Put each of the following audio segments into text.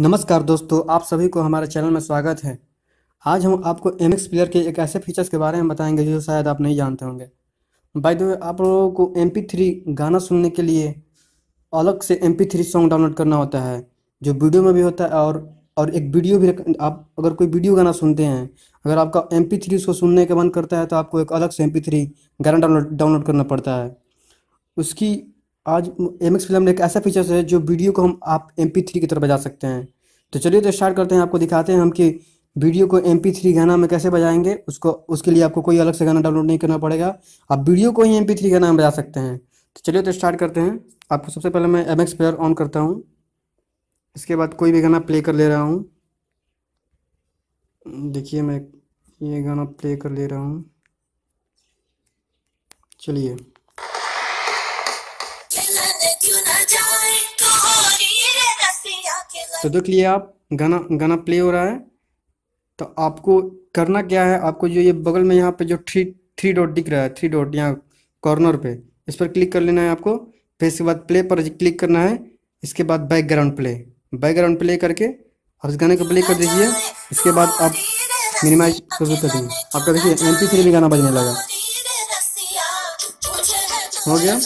नमस्कार दोस्तों, आप सभी को हमारे चैनल में स्वागत है। आज हम आपको एम एक्स प्लेयर के एक ऐसे फीचर्स के बारे में बताएँगे जो शायद आप नहीं जानते होंगे। बाय द वे आप लोगों को एम पी थ्री गाना सुनने के लिए अलग से M P three song download करना होता है, जो वीडियो में भी होता है और और एक वीडियो भी आप अगर कोई वीडियो गाना सुनते हैं, अगर आपका एम पी थ्री उसको सुनने का मन करता है तो आपको एक अलग से एम पी थ्री गाना डाउनलोड डाउनलोड करना पड़ता है। उसकी आज एम एक्स फ़िल्म एक ऐसा फीचर्स है जो वीडियो को हम आप एम पी थ्री की तरह बजा सकते हैं। तो चलिए तो स्टार्ट करते हैं, आपको दिखाते हैं हम कि वीडियो को एम पी थ्री गाना में कैसे बजाएँगे। उसको, उसके लिए आपको कोई अलग से गाना डाउनलोड नहीं करना पड़ेगा। आप वीडियो को ही एम पी थ्री गाना में बजा सकते हैं। तो चलिए तो स्टार्ट करते हैं। आपको सबसे पहले मैं एम एक्स प्लेयर ऑन करता हूँ। इसके बाद कोई भी गाना प्ले कर ले रहा हूँ। देखिए मैं ये गाना प्ले कर ले रहा हूँ। चलिए। तो देख लिए आप, गाना गाना प्ले हो रहा है। तो आपको करना क्या है, आपको जो ये बगल में यहाँ पे जो थ्री थ्री डॉट दिख रहा है थ्री डॉट यहाँ कॉर्नर पे, इस पर क्लिक कर लेना है आपको। फिर इसके बाद प्ले पर क्लिक करना है, इसके बाद बैकग्राउंड प्ले बैकग्राउंड प्ले करके और इस गाने को प्ले कर दीजिए। इसके बाद आप मिनिमाइज कर कर दीजिए आपका देखिए एम पी थ्री भी गाना बजने लगा। हो गया?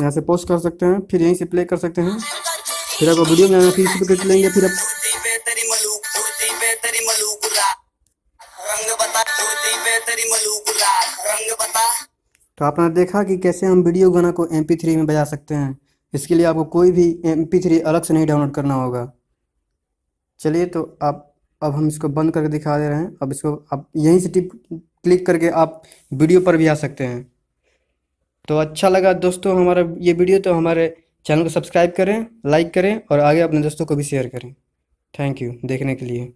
यहाँ से पोस्ट कर सकते हैं, फिर यहीं से प्ले कर सकते हैं। फिर आपको वीडियो में फिर इसी पे क्लिक लेंगे, फिर आप तो आपने देखा कि कैसे हम वीडियो गाना को एम थ्री में बजा सकते हैं। इसके लिए आपको कोई भी एम थ्री अलग से नहीं डाउनलोड करना होगा। चलिए तो आप अब हम इसको बंद करके दिखा दे रहे हैं। अब इसको आप यहीं से टिप क्लिक करके आप वीडियो पर भी आ सकते हैं। तो अच्छा लगा दोस्तों हमारा ये वीडियो तो हमारे चैनल को सब्सक्राइब करें, लाइक करें और आगे अपने दोस्तों को भी शेयर करें। थैंक यू, देखने के लिए।